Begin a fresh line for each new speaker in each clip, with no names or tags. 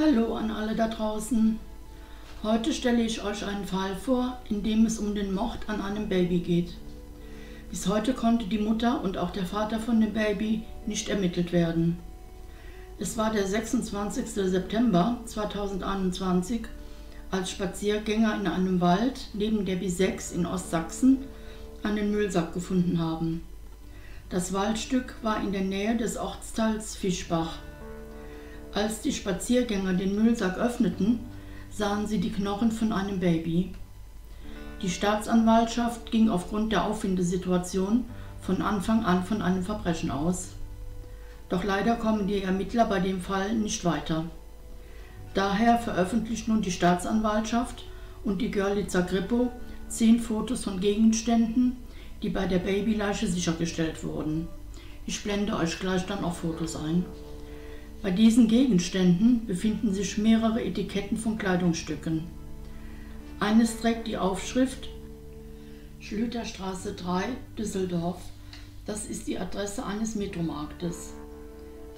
Hallo an alle da draußen. Heute stelle ich euch einen Fall vor, in dem es um den Mord an einem Baby geht. Bis heute konnte die Mutter und auch der Vater von dem Baby nicht ermittelt werden. Es war der 26. September 2021, als Spaziergänger in einem Wald neben der B6 in Ostsachsen einen Müllsack gefunden haben. Das Waldstück war in der Nähe des Ortsteils Fischbach. Als die Spaziergänger den Müllsack öffneten, sahen sie die Knochen von einem Baby. Die Staatsanwaltschaft ging aufgrund der Auffindesituation von Anfang an von einem Verbrechen aus. Doch leider kommen die Ermittler bei dem Fall nicht weiter. Daher veröffentlicht nun die Staatsanwaltschaft und die Görlitzer Kripo zehn Fotos von Gegenständen, die bei der Babyleiche sichergestellt wurden. Ich blende euch gleich dann auch Fotos ein. Bei diesen Gegenständen befinden sich mehrere Etiketten von Kleidungsstücken. Eines trägt die Aufschrift Schlüterstraße 3, Düsseldorf. Das ist die Adresse eines Metromarktes.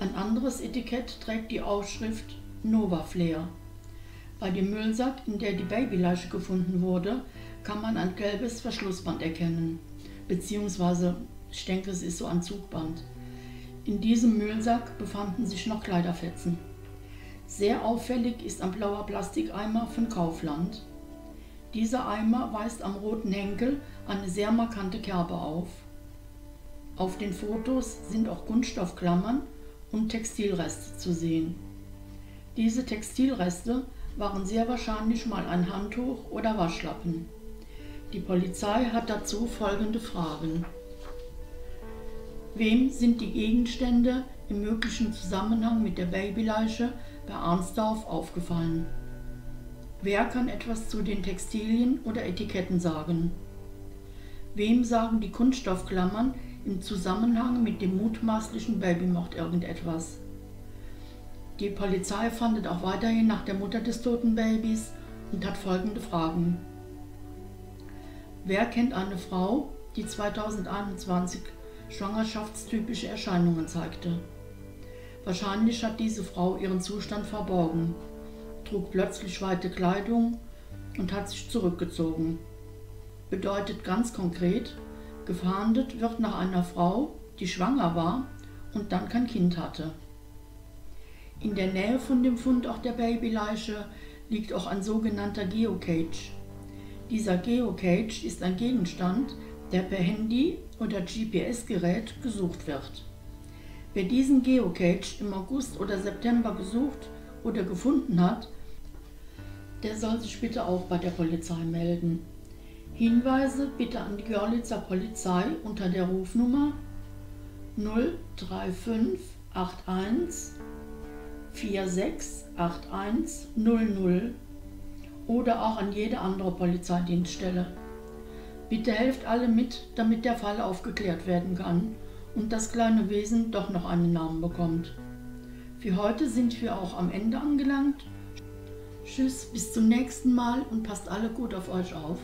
Ein anderes Etikett trägt die Aufschrift Nova Flair. Bei dem Müllsack, in der die Babyleiche gefunden wurde, kann man ein gelbes Verschlussband erkennen beziehungsweise ich denke, es ist so ein Zugband. In diesem Müllsack befanden sich noch Kleiderfetzen. Sehr auffällig ist ein blauer Plastikeimer von Kaufland. Dieser Eimer weist am roten Henkel eine sehr markante Kerbe auf. Auf den Fotos sind auch Kunststoffklammern und Textilreste zu sehen. Diese Textilreste waren sehr wahrscheinlich mal ein Handtuch oder Waschlappen. Die Polizei hat dazu folgende Fragen. Wem sind die Gegenstände im möglichen Zusammenhang mit der Babyleiche bei Arnsdorf aufgefallen? Wer kann etwas zu den Textilien oder Etiketten sagen? Wem sagen die Kunststoffklammern im Zusammenhang mit dem mutmaßlichen Babymord irgendetwas? Die Polizei fandet auch weiterhin nach der Mutter des toten Babys und hat folgende Fragen. Wer kennt eine Frau, die 2021 schwangerschaftstypische Erscheinungen zeigte? Wahrscheinlich hat diese Frau ihren Zustand verborgen, trug plötzlich weite Kleidung und hat sich zurückgezogen. Bedeutet ganz konkret, gefahndet wird nach einer Frau, die schwanger war und dann kein Kind hatte. In der Nähe von dem Fund auch der Babyleiche liegt auch ein sogenannter Geocage, dieser Geocache ist ein Gegenstand, der per Handy oder GPS-Gerät gesucht wird. Wer diesen Geocache im August oder September gesucht oder gefunden hat, der soll sich bitte auch bei der Polizei melden. Hinweise bitte an die Görlitzer Polizei unter der Rufnummer 03581 468100 oder auch an jede andere Polizeidienststelle. Bitte helft alle mit, damit der Fall aufgeklärt werden kann und das kleine Wesen doch noch einen Namen bekommt. Für heute sind wir auch am Ende angelangt. Tschüss, bis zum nächsten Mal und passt alle gut auf euch auf.